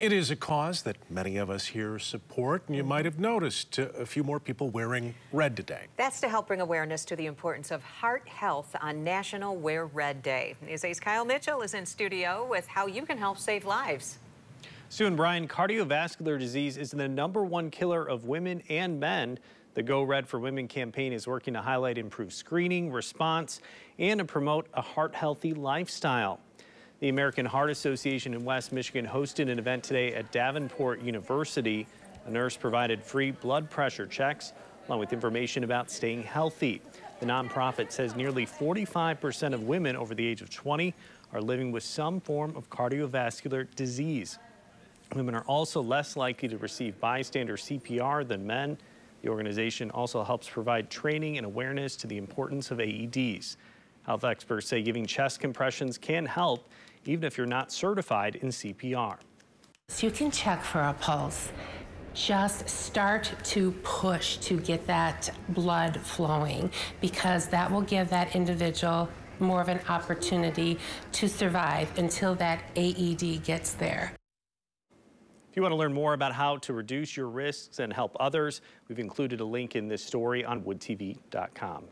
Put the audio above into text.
It is a cause that many of us here support, and you might have noticed uh, a few more people wearing red today. That's to help bring awareness to the importance of heart health on National Wear Red Day. News 8's Kyle Mitchell is in studio with how you can help save lives. Sue and Brian, cardiovascular disease is the number one killer of women and men. The Go Red for Women campaign is working to highlight improved screening, response, and to promote a heart-healthy lifestyle. The American Heart Association in West Michigan hosted an event today at Davenport University. A nurse provided free blood pressure checks along with information about staying healthy. The nonprofit says nearly 45% of women over the age of 20 are living with some form of cardiovascular disease. Women are also less likely to receive bystander CPR than men. The organization also helps provide training and awareness to the importance of AEDs. Health experts say giving chest compressions can help even if you're not certified in CPR. So you can check for a pulse. Just start to push to get that blood flowing because that will give that individual more of an opportunity to survive until that AED gets there. If you want to learn more about how to reduce your risks and help others, we've included a link in this story on woodtv.com.